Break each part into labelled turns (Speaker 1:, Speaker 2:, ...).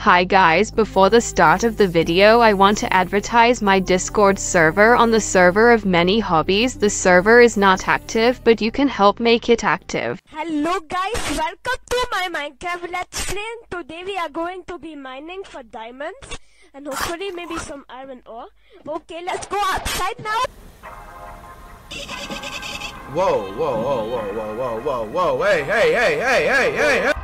Speaker 1: Hi guys, before the start of the video I want to advertise my Discord server on the server of many hobbies. The server is not active, but you can help make it active.
Speaker 2: Hello guys, welcome to my Minecraft Let's Play. Today we are going to be mining for diamonds and hopefully maybe some iron ore. Okay, let's go outside now.
Speaker 3: Whoa, whoa, whoa, whoa, whoa, whoa, whoa, whoa, hey, hey, hey, hey, hey, hey,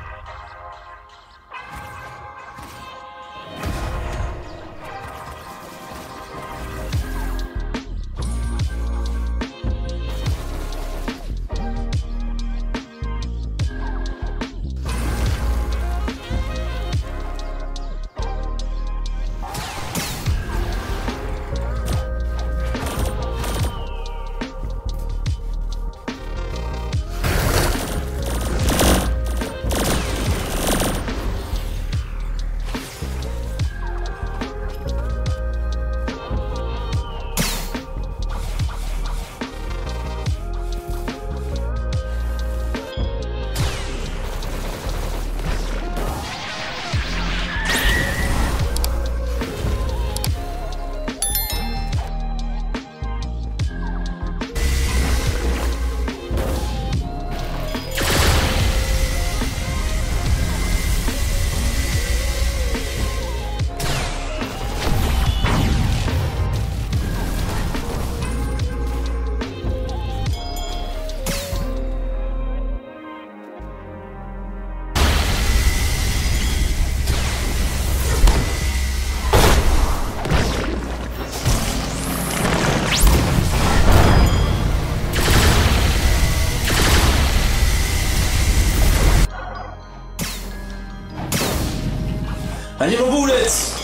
Speaker 3: hey!
Speaker 4: I need more bullets!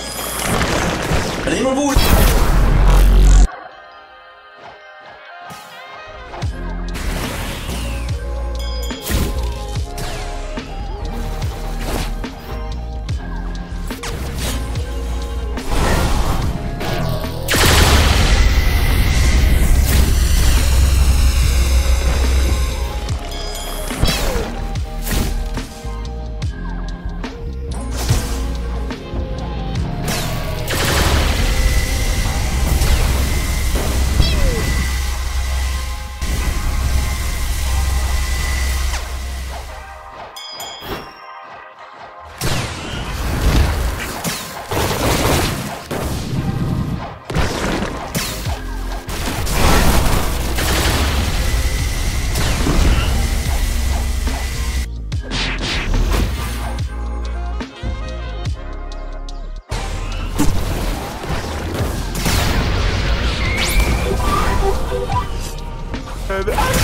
Speaker 4: I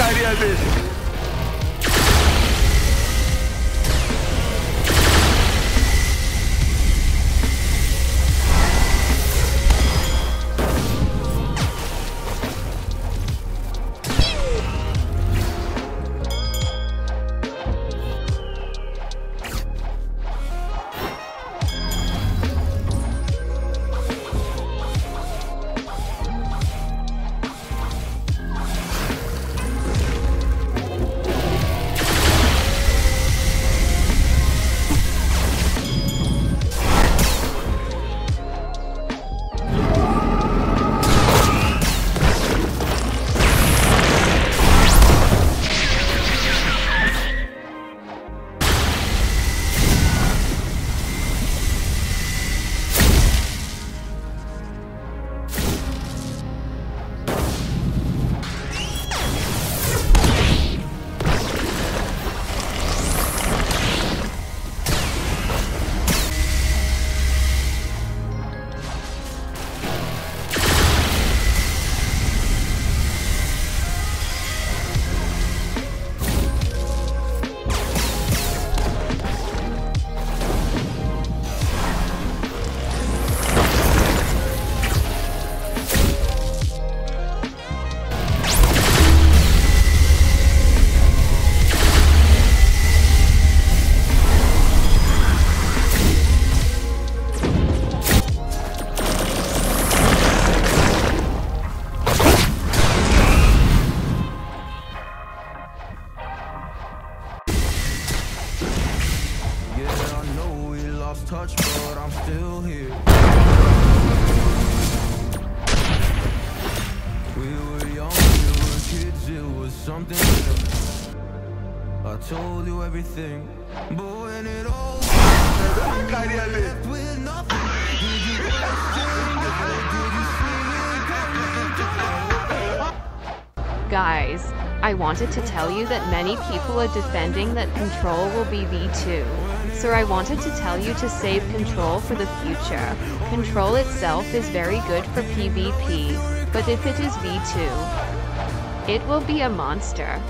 Speaker 5: Maria dele. Something. I told you everything, but when it all left with nothing, did you question?
Speaker 1: Guys, I wanted to tell you that many people are defending that Control will be V2. So I wanted to tell you to save Control for the future. Control itself is very good for PvP, but if it is V2, it will be a monster.